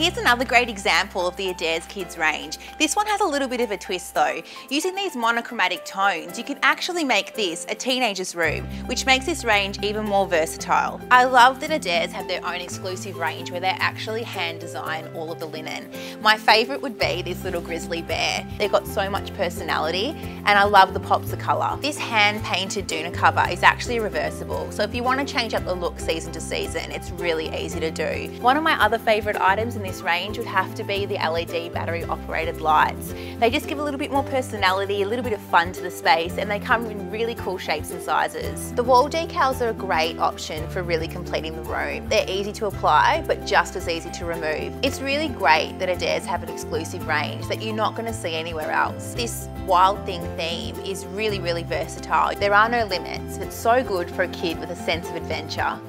Here's another great example of the Adairs Kids range. This one has a little bit of a twist though. Using these monochromatic tones, you can actually make this a teenager's room, which makes this range even more versatile. I love that Adairs have their own exclusive range where they actually hand design all of the linen. My favourite would be this little grizzly bear. They've got so much personality and I love the pops of colour. This hand painted doona cover is actually reversible, so if you want to change up the look season to season, it's really easy to do. One of my other favourite items in this range would have to be the LED battery operated lights. They just give a little bit more personality, a little bit of fun to the space, and they come in really cool shapes and sizes. The wall decals are a great option for really completing the room. They're easy to apply, but just as easy to remove. It's really great that Adairs have an exclusive range that you're not going to see anywhere else. This Wild Thing theme is really, really versatile. There are no limits. It's so good for a kid with a sense of adventure.